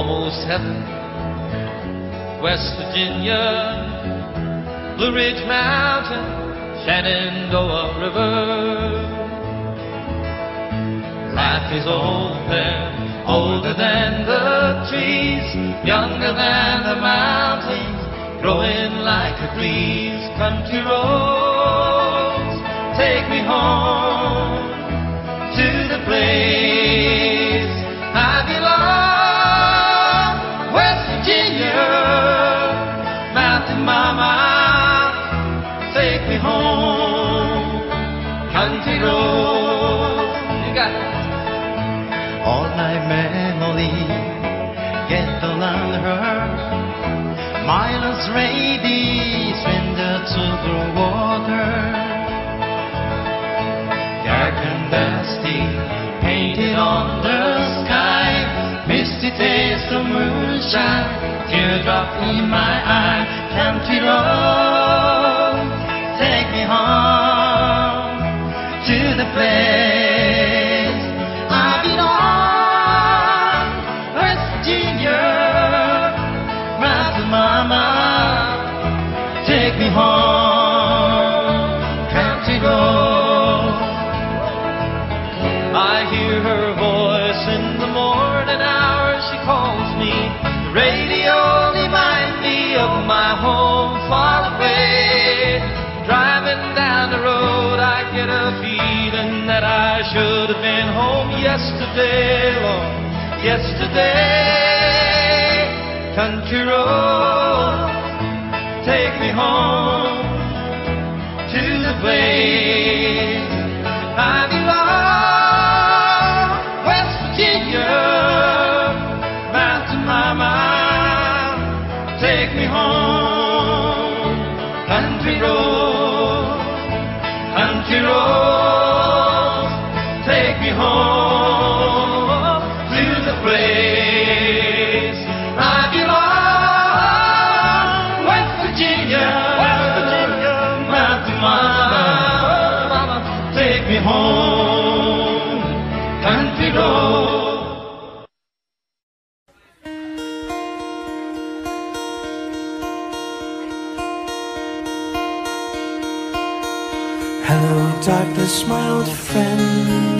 almost heaven. West Virginia, Blue Ridge Mountain, Shenandoah River. Life is open, older than the trees, younger than the mountains, growing like a breeze. Country roads, take me home Mindless lady, stranger to the water. Dark and dusty, painted on the sky. Misty taste of moonshine, teardrop in my eye. Country road, take me home to the place yesterday, Lord. Yesterday, country road, take me home to the place I belong. West Virginia, Mountain Mama, take me home. Country road, country road, take me home place I belong. West Virginia, West Virginia, Mountain Mama, Mama, take me home. Country road. Hello, darkness, my old friend.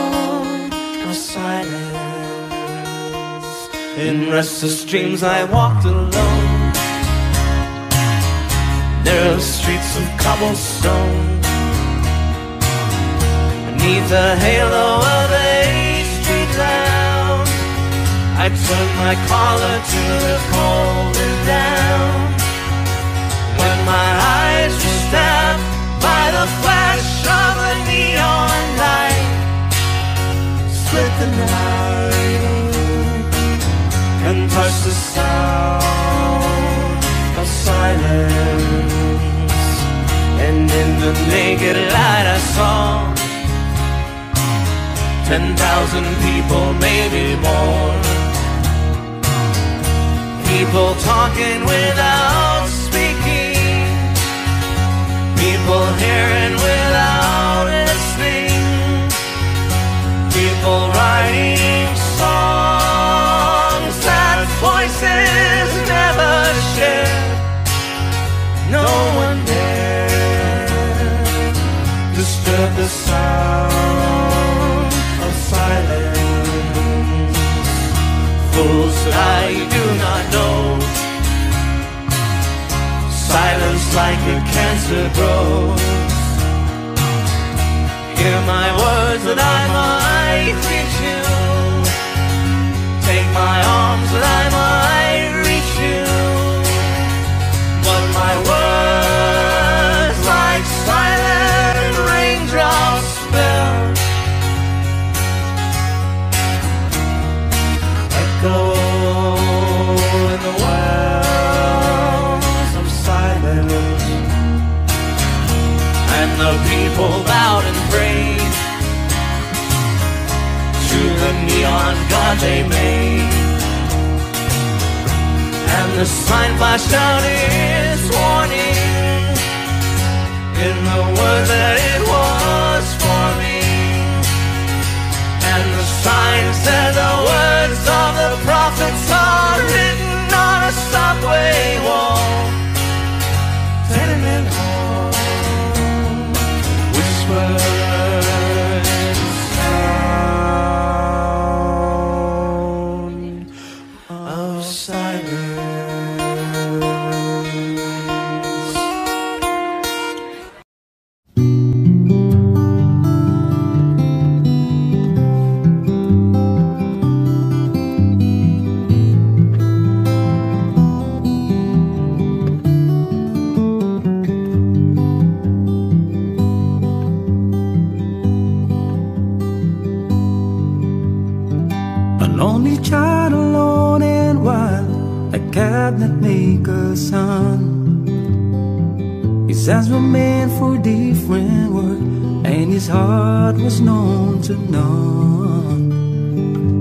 In restless dreams, I walked alone. Narrow streets of cobblestone. Beneath the halo of a street lamp, I turned my collar to the cold and down. When my eyes were stabbed by the flash of a neon light, split the night and touched the sound of silence. And in the naked light, I saw ten thousand people, maybe more. People talking without speaking. People hearing without listening. People writing songs voices never shared. No one dared disturb the sound of silence. Fools I do not know. Silence like a cancer grows. Hear my words that I might reach my arms lie might reach you. But my words like silent raindrops fell Echo in the wells of silence. And the people bowed and prayed. To the neon god they made. The sign flashed out its warning in the words that it was for me. And the sign said the words of the prophets are written on a subway wall. His heart was known to none.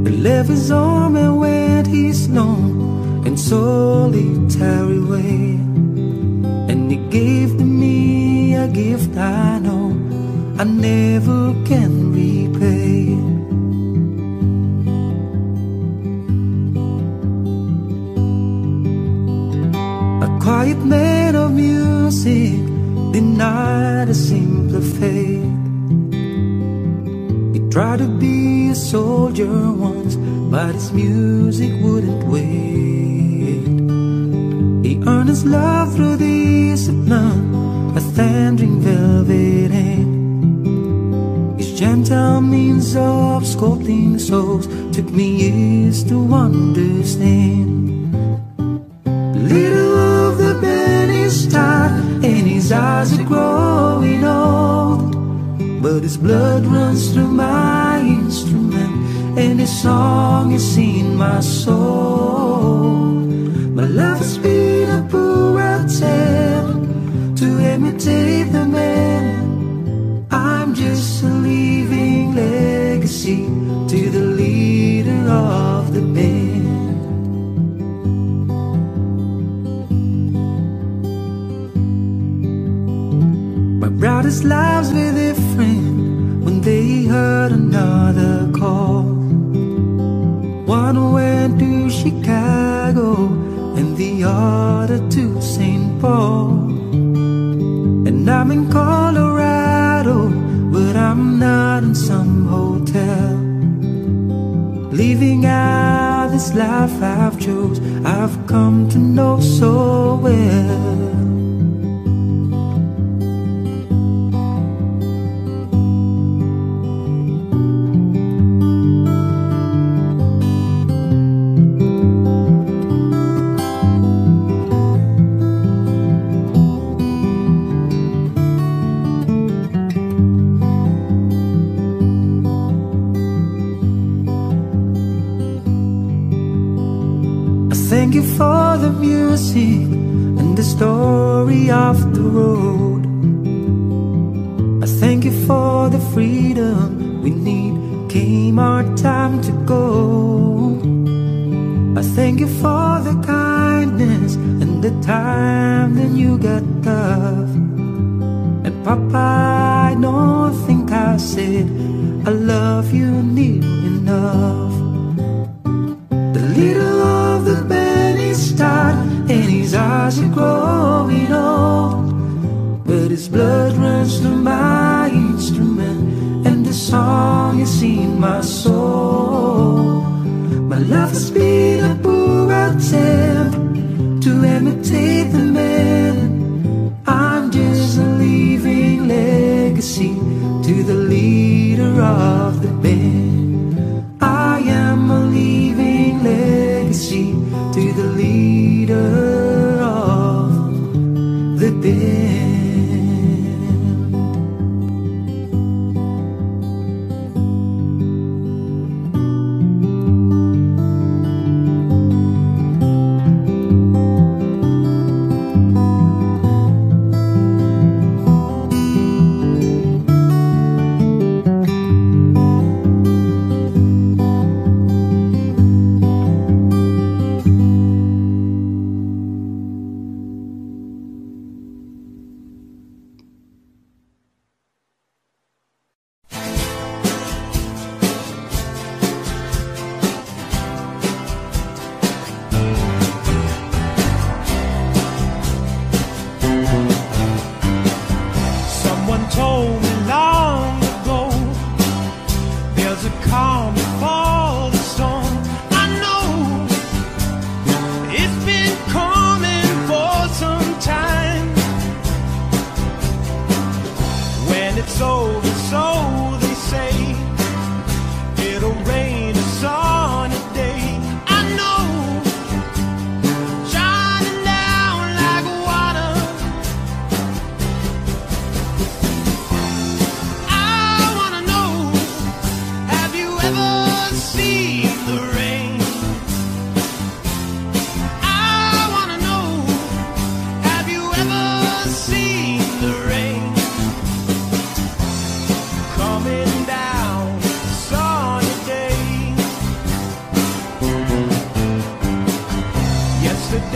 He left his arm and went his lone and solitary way, and he gave to me a gift I know I never can tried to be a soldier once, but his music wouldn't wait. He earned his love through the discipline, a thundering velvet hand. His gentle means of sculpting souls took me years to understand. Little of the band is tired and his eyes are growing. But his blood runs through my instrument and his song is in my soul. My love has been a poor attempt to imitate the man. I'm just a living legacy to the leader of the band. My brother's lives I've chose, I've come to know so well.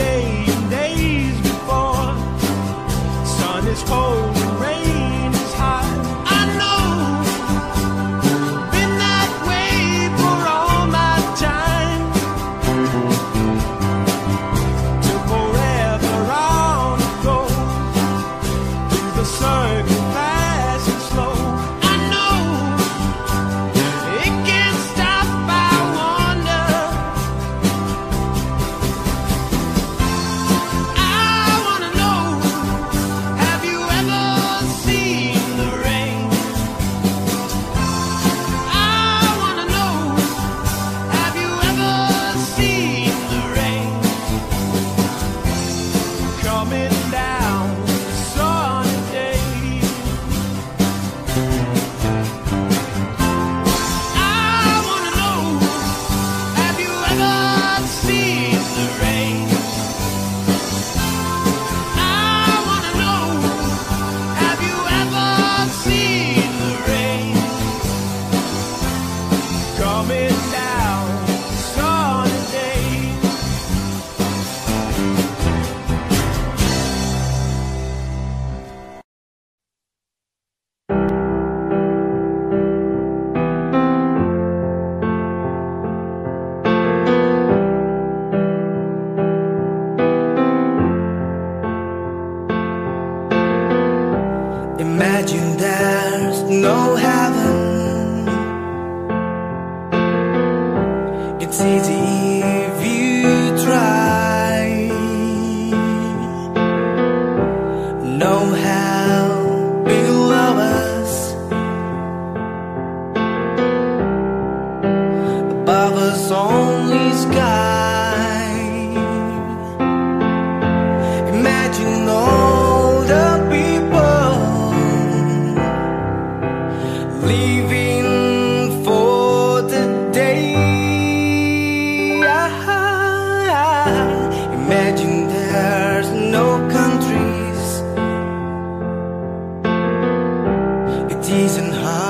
day and days before. Sun is cold. days and high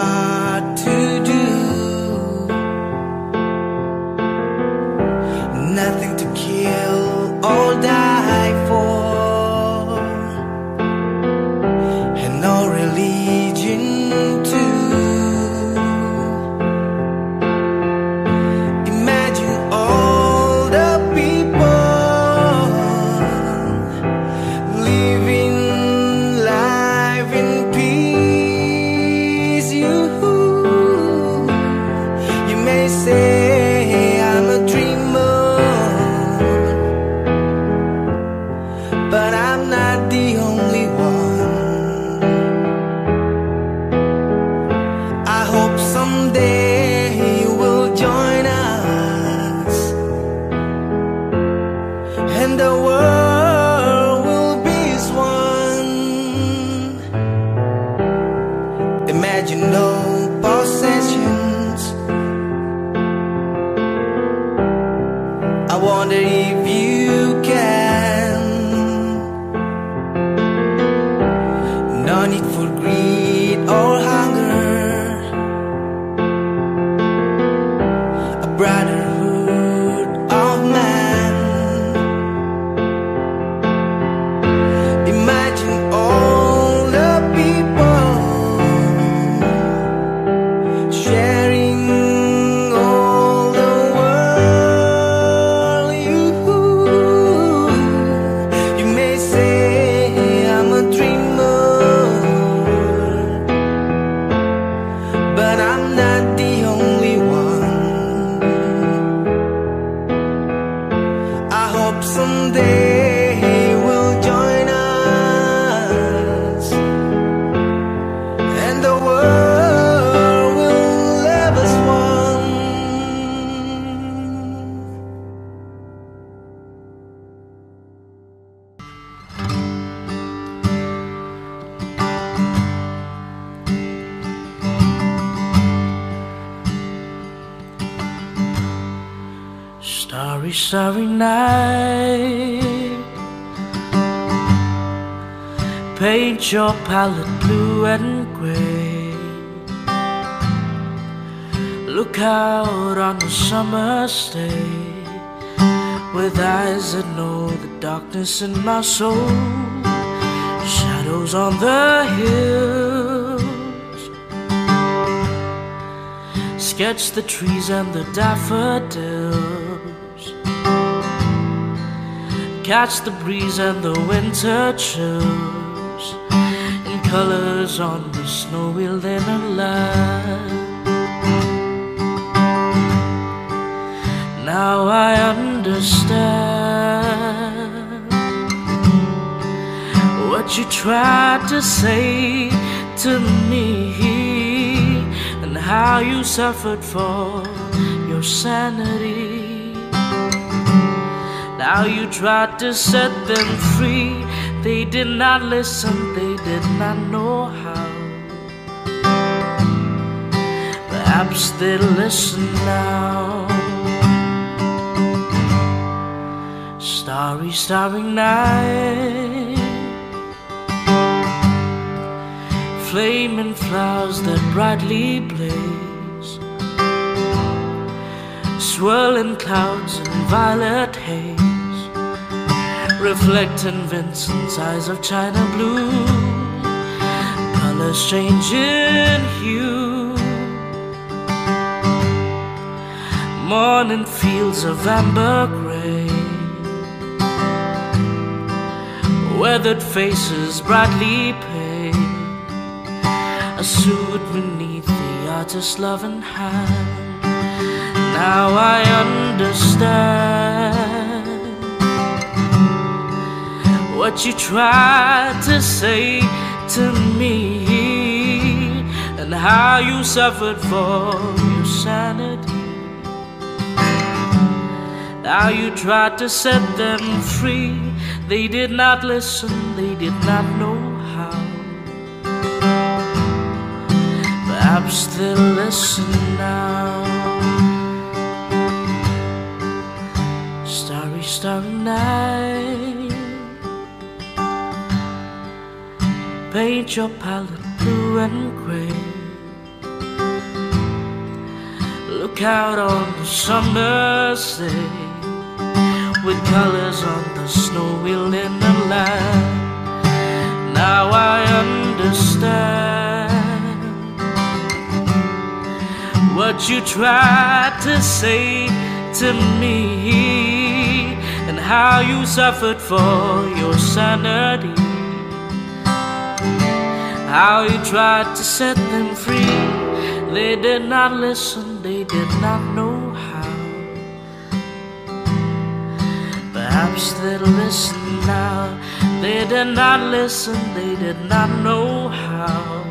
Starry, starry night. Paint your palette blue and gray. Look out on the summer's day with eyes that know the darkness in my soul. Shadows on the hills. Sketch the trees and the daffodils. Catch the breeze and the winter chills. In colors on the snow we'll linen land. Now I understand what you tried to say to me and how you suffered for your sanity. Now you tried to set them free. They did not listen, they did not know how. Perhaps they listen now. Starry, starry night. Flaming flowers that brightly blaze. Swirling clouds and violet haze. Reflecting Vincent's eyes of china blue. Colors changing hue. Morning fields of amber gray. Weathered faces brightly paint A suit beneath the artist's loving hand Now I understand What you tried to say to me And how you suffered for your sanity now you tried to set them free. They did not listen, they did not know how. Perhaps they'll listen now. Starry, starry night. Paint your palette blue and gray. Look out on the summer's day with colors on the snowy linen land. Now I understand what you tried to say to me and how you suffered for your sanity. How you tried to set them free. They did not listen, they did not know how. Perhaps they'll listen now. They did not listen, they did not know how.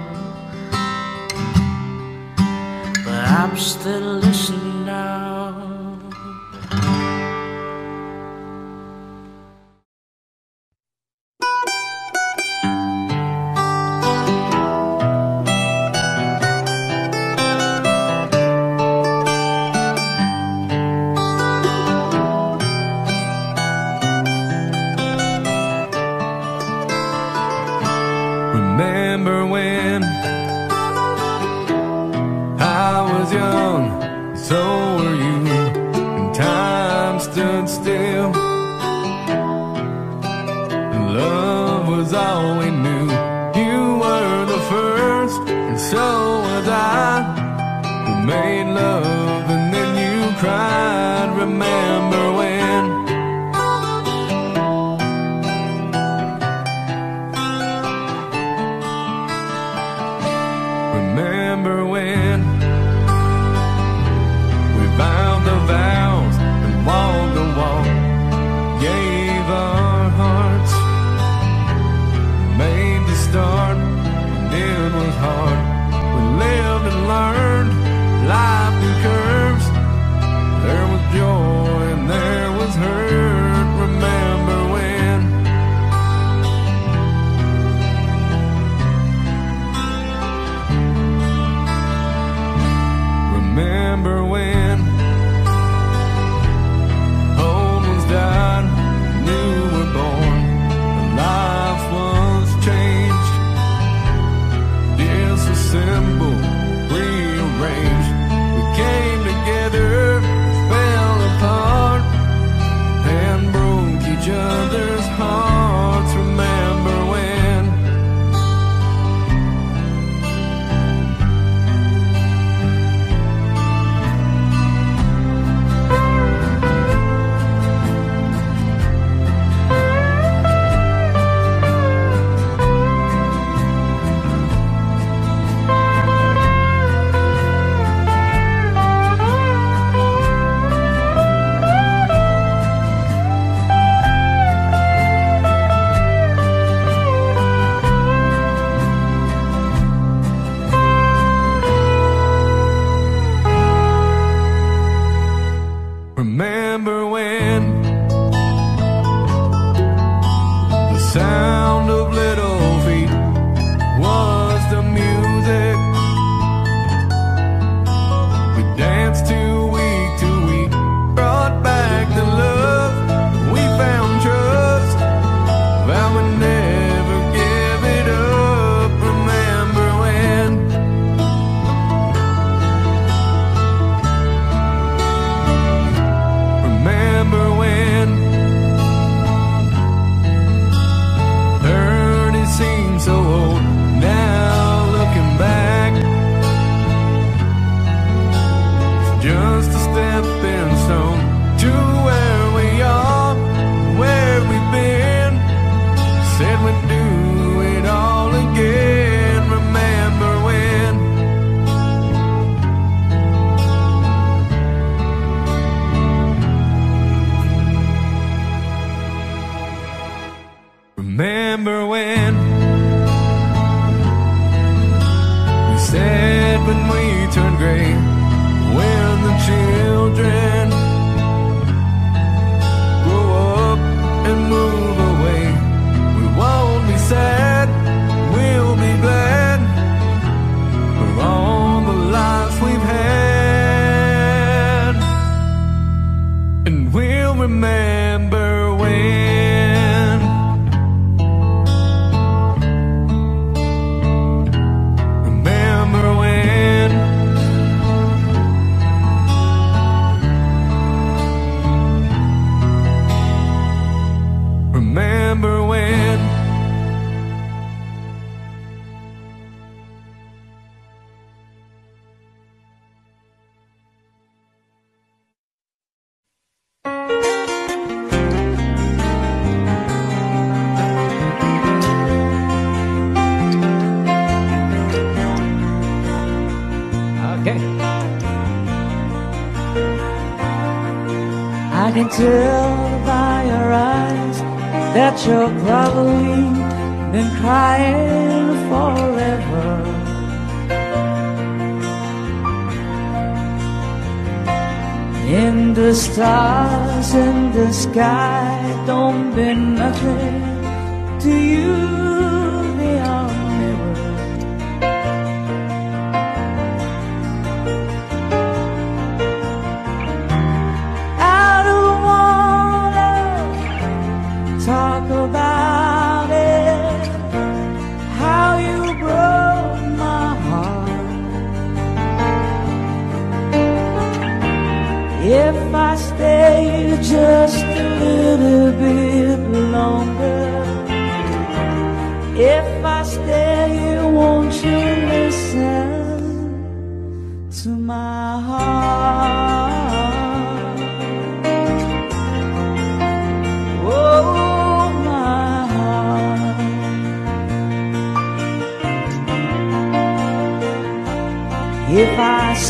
Perhaps they'll listen now. It was hard. We lived and learned life in curves. There was joy and there was hurt.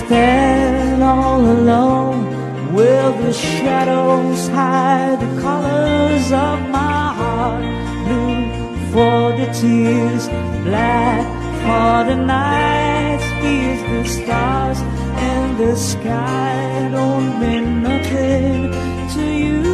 stand all alone. Will the shadows hide the colors of my heart? Blue for the tears, black for the nights Here's the stars in the sky. Don't mean nothing to you.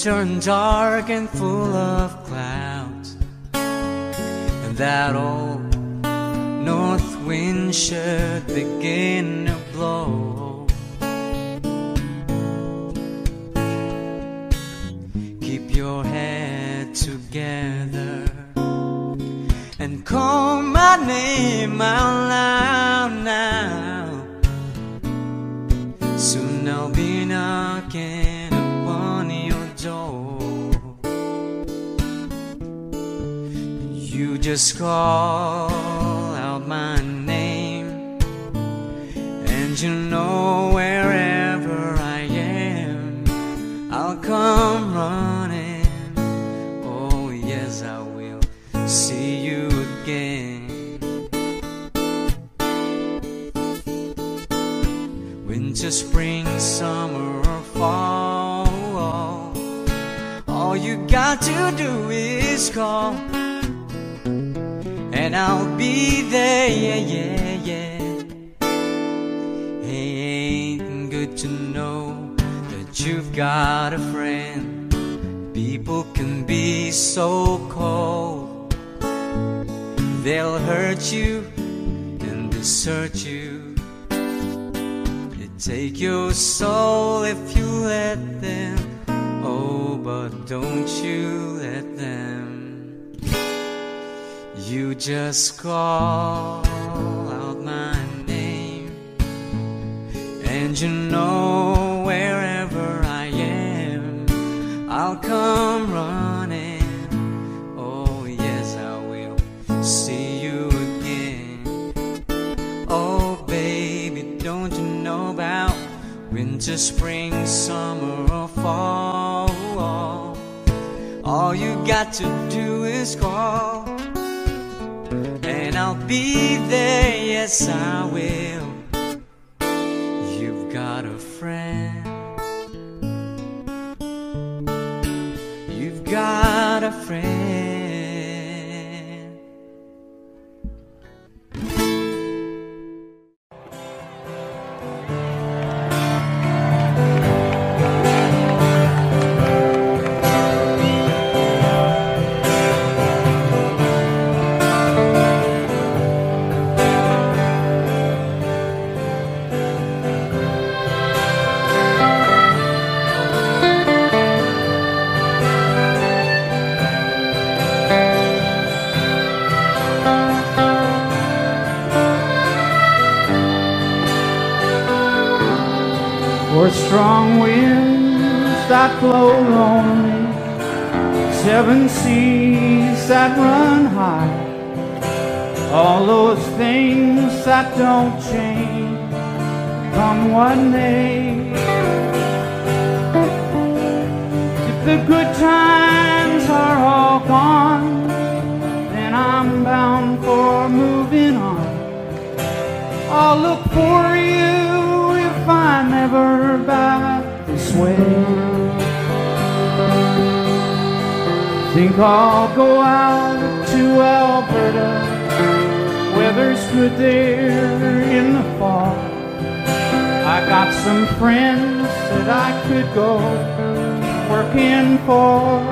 Should turn dark and full of clouds, and that old north wind should begin to blow. Keep your head together and call my name out loud just call out my name, and you know wherever I am, I'll come running. Oh, yes, I will see you again. Winter, spring, summer, or fall. All you got to do is call, and I'll be there. Yeah, yeah, yeah. Hey, ain't good to know that you've got a friend. People can be so cold, they'll hurt you and desert you. They take your soul if you let them. Oh, but don't you let them. You just call out my name, and you know wherever I am, I'll come running. Oh, yes, I will see you again. Oh, baby, don't you know about winter, spring, summer, or fall? All you got to do is call, I'll be there. Yes, I will. Blow lonely, seven seas that run high, all those things that don't change, come what may. If the good times are all gone, then I'm bound for moving on. I'll look for you if I'm ever back this way. Think I'll go out to Alberta. Weather's good there in the fall. I got some friends that I could go working for.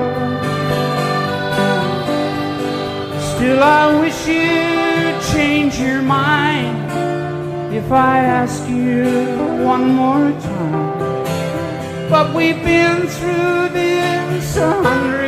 Still, I wish you'd change your mind if I ask you one more time. But we've been through this a hundred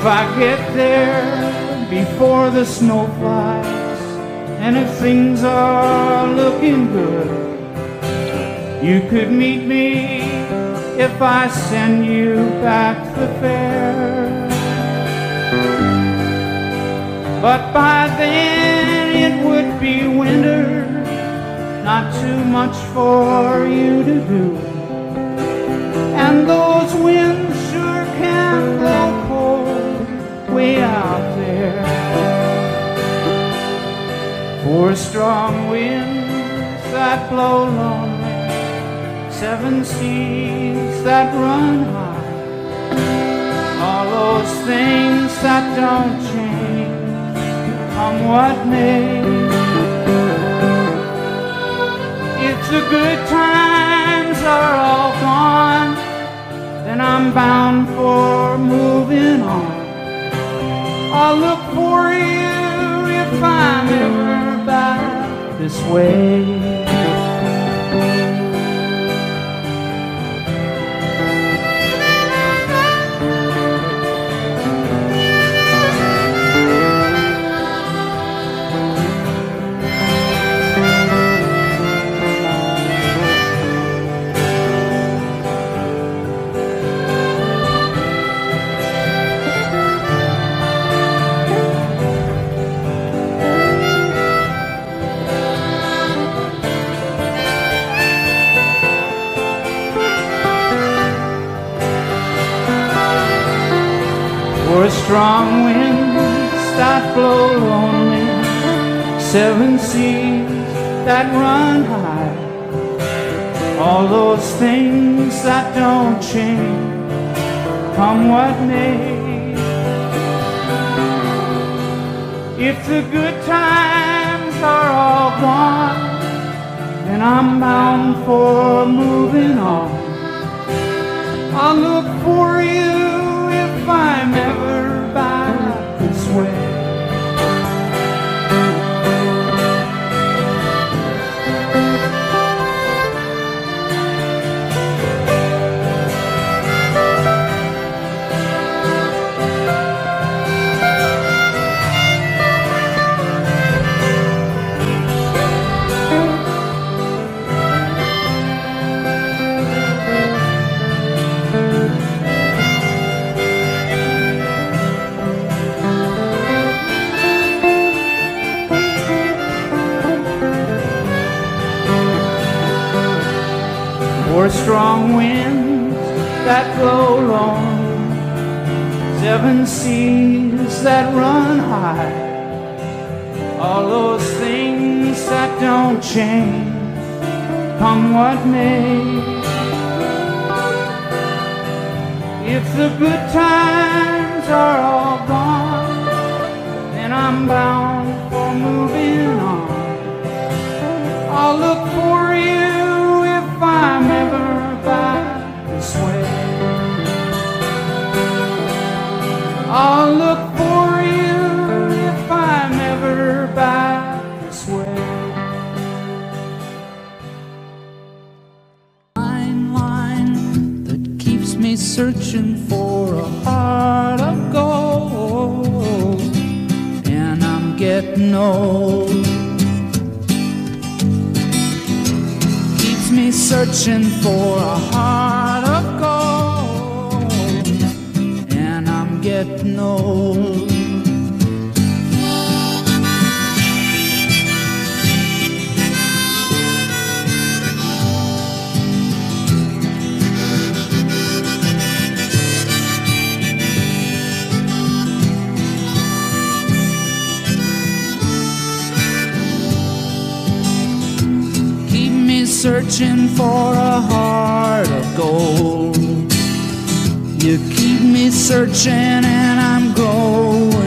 If I get there before the snow flies, and if things are looking good, you could meet me if I send you back the fare. But by then it would be winter, not too much for you to do. And those winds For strong winds that blow lonely, seven seas that run high, all those things that don't change, come what may. If the good times are all gone, then I'm bound for moving on. I'll look for you if I'm ever back this way. Strong winds that blow lonely, seven seas that run high, all those things that don't change, come what may. If the good times are all gone, and I'm bound for moving on. I'll look for you if I'm ever or strong winds that blow long, seven seas that run high, all those things that don't change, come what may. If the good times are all gone, then I'm bound for moving on. I'll look for you I'm ever back this way. I'll look for you if I'm ever back this way. Fine line that keeps me searching for a heart of gold, and I'm getting old. Searching for a heart of gold, and I'm getting old. Searching for a heart of gold. You keep me searching and I'm growing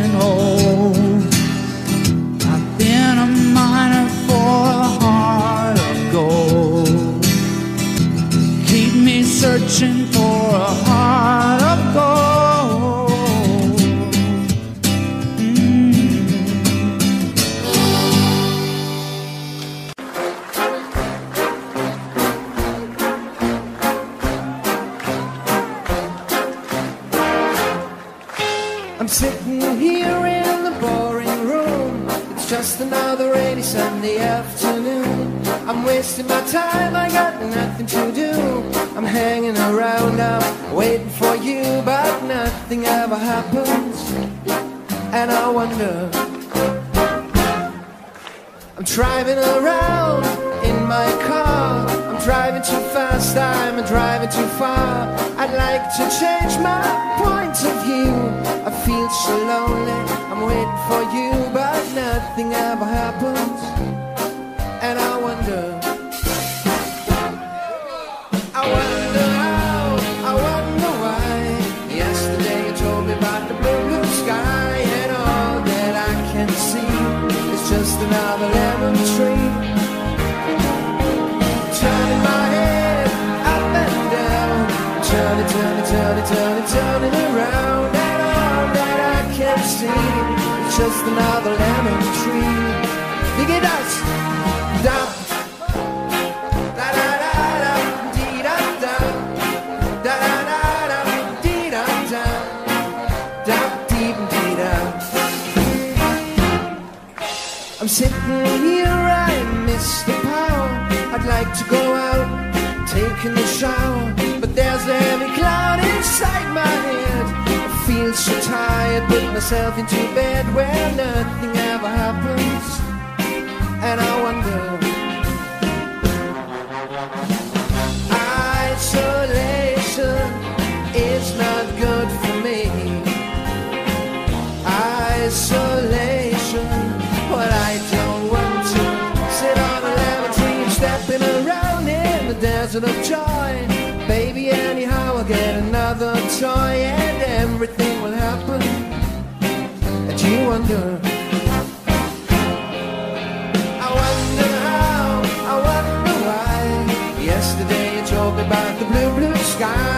waiting for you, but nothing ever happens. And I wonder. I'm driving around in my car. I'm driving too fast, I'm driving too far. I'd like to change my point of view. I feel so lonely, I'm waiting for you, but nothing ever happens. And I wonder. Just another lemon tree. Dig it us, down. Sitting here, I miss the power. I'd like to go out, taking a shower, but there's a heavy cloud inside my head. I feel so tired, put myself into bed where nothing ever happens, and I wonder. of joy. Baby, anyhow, I'll get another toy and everything will happen that you wonder. I wonder how, I wonder why. Yesterday you told me about the blue, blue sky.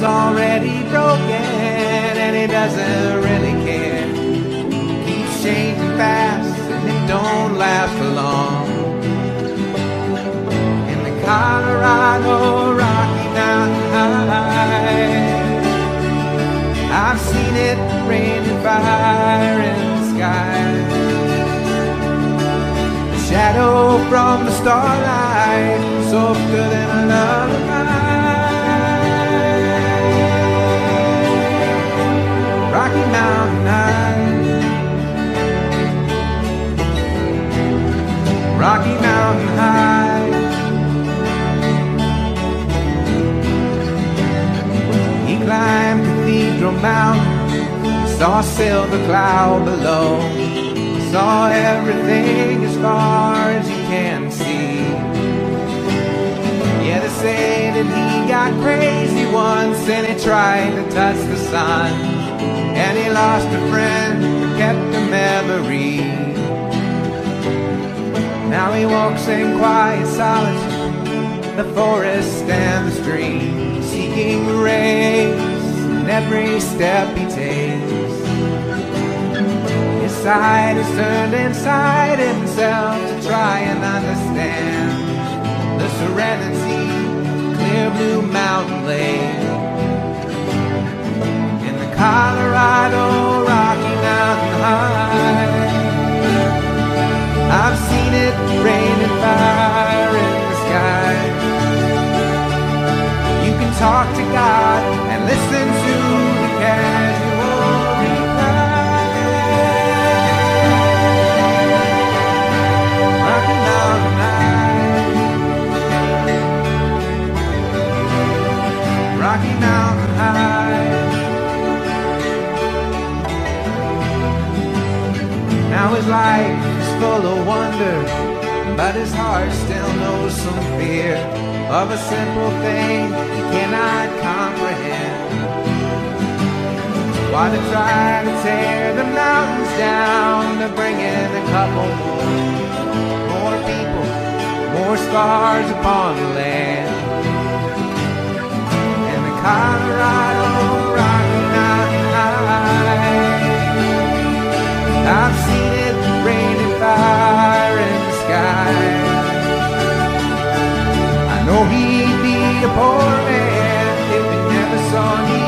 The already broken, and he doesn't really care. Keeps changing fast, and it don't last for long. In the Colorado Rocky Mountain High. I've seen it rain and fire in the sky. The shadow from the starlight, softer than a lullaby. Rocky Mountain High. He climbed Cathedral Mountain, saw a silver cloud below, saw everything as far as you can see. Yeah, they say that he got crazy once and he tried to touch the sun, and he lost a friend, but kept a memory. Now he walks in quiet solitude, the forest and the stream, seeking grace in every step he takes. His side is turned inside himself to try and understand the serenity, clear blue mountain lake. In the Colorado Rocky Mountain High. Rain and fire in the sky. You can talk to God and listen to the casual reply. High. Rocky Mountain High. Now full of wonder, but his heart still knows some fear of a simple thing he cannot comprehend. Why to try to tear the mountains down to bring in a couple more, more people, more scars upon the land. And the Colorado High. I've seen it he'd be a poor man if he never saw an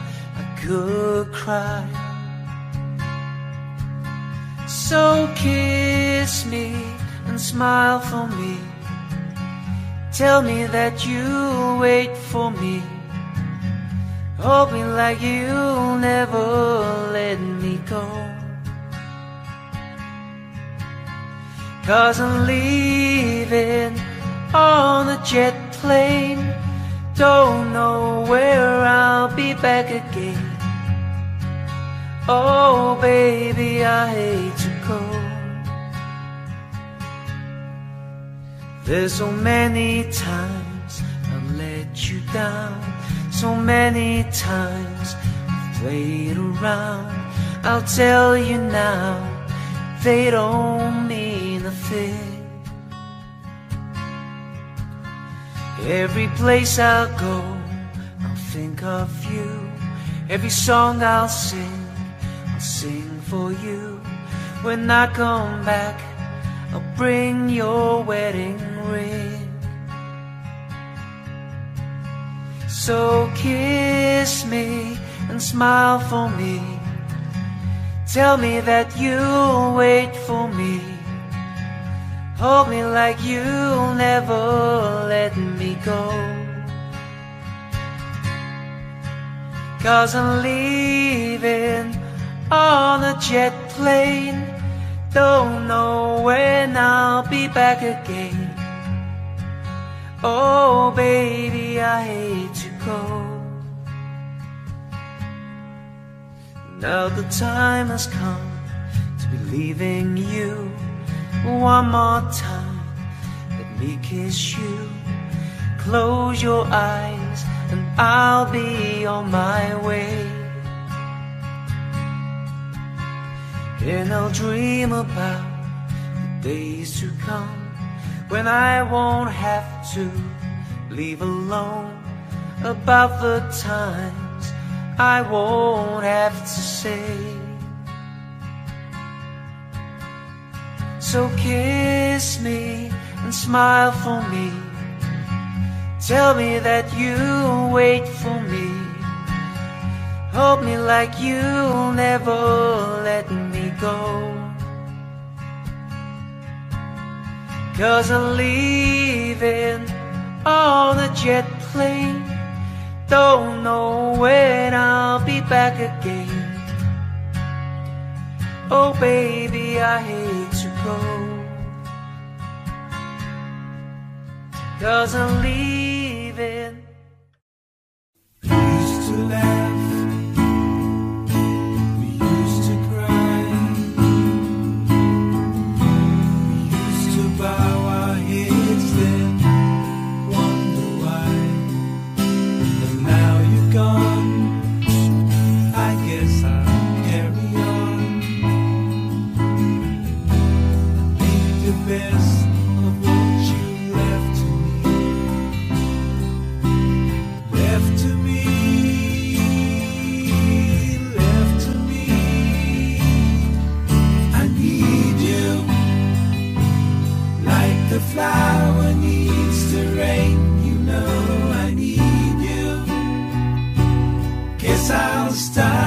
could cry. So kiss me and smile for me. Tell me that you'll wait for me. Hold me like you'll never let me go. Cause I'm leaving on a jet plane. Don't know where I'll be back again. Oh, baby, I hate to go. There's so many times I've let you down. So many times I've played around. I'll tell you now, they don't mean a thing. Every place I'll go, I'll think of you. Every song I'll sing, sing for you. When I come back, I'll bring your wedding ring. So kiss me and smile for me. Tell me that you'll wait for me. Hold me like you'll never let me go. Cause I'm leaving on a jet plane. Don't know when I'll be back again. Oh, baby, I hate to go. Now the time has come to be leaving you. One more time, let me kiss you. Close your eyes, and I'll be on my way. And I'll dream about the days to come when I won't have to leave alone. About the times I won't have to say. So kiss me and smile for me. Tell me that you'll wait for me. Hold me like you'll never let me go. Cause I'm leaving on a jet plane. Don't know when I'll be back again. Oh, baby, I hate to go. Cause I'm leaving. Used to laugh. Flower needs the rain. You know I need you. Guess I'll start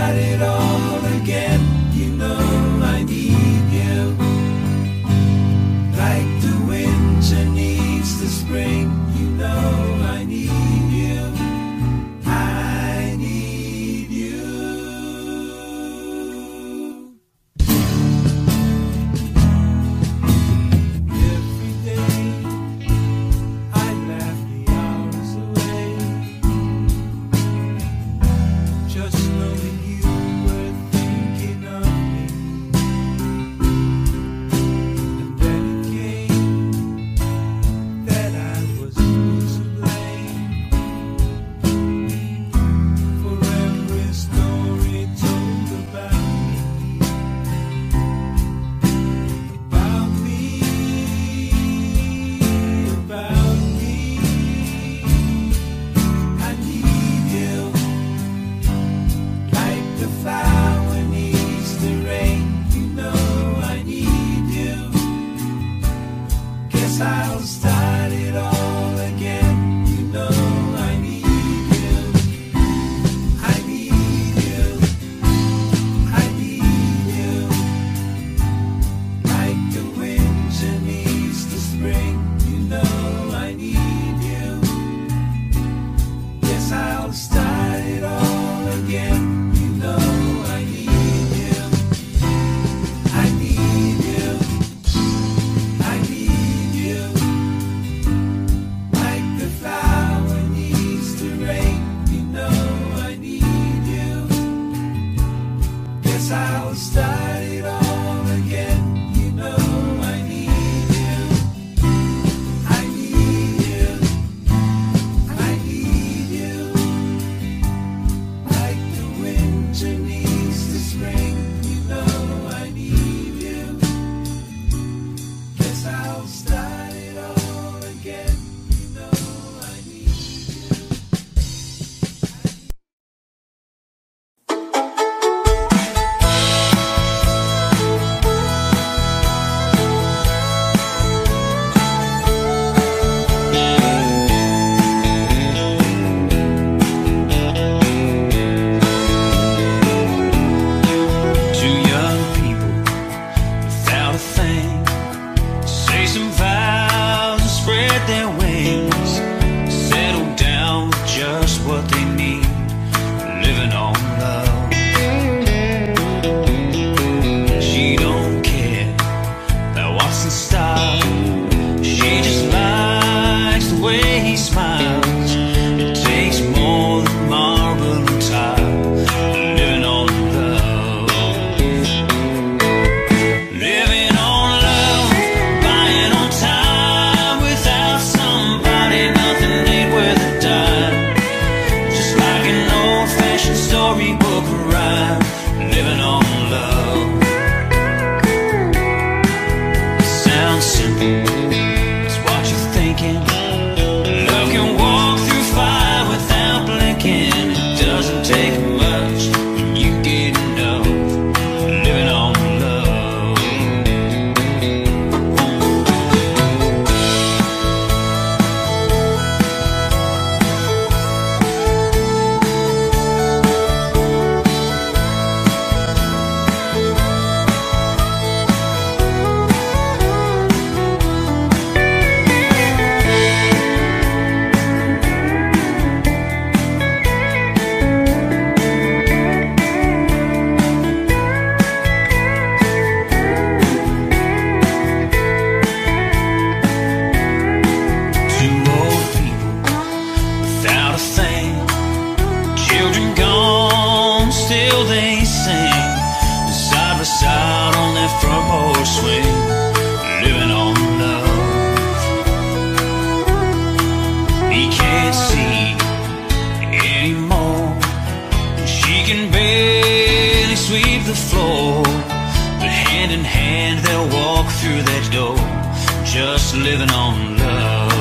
living on love.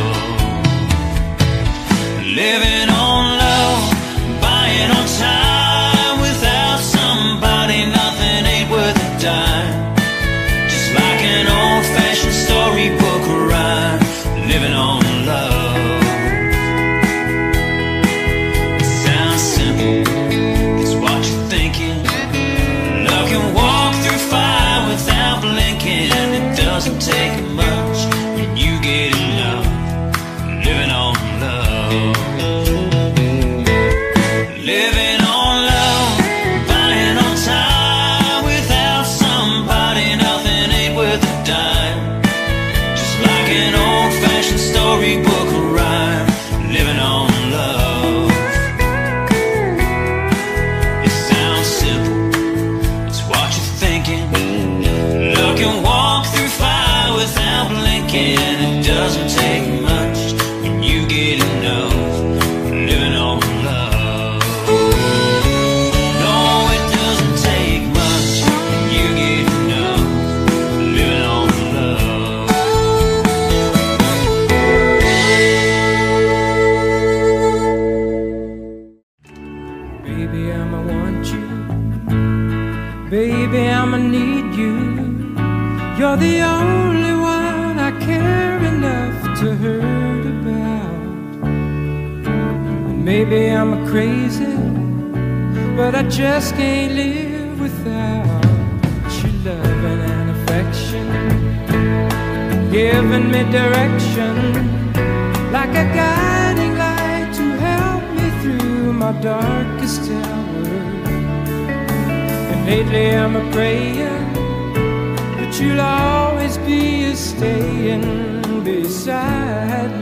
Living But I just can't live without your loving and affection, giving me direction like a guiding light to help me through my darkest hour. And lately I'm a praying that you'll always be a staying beside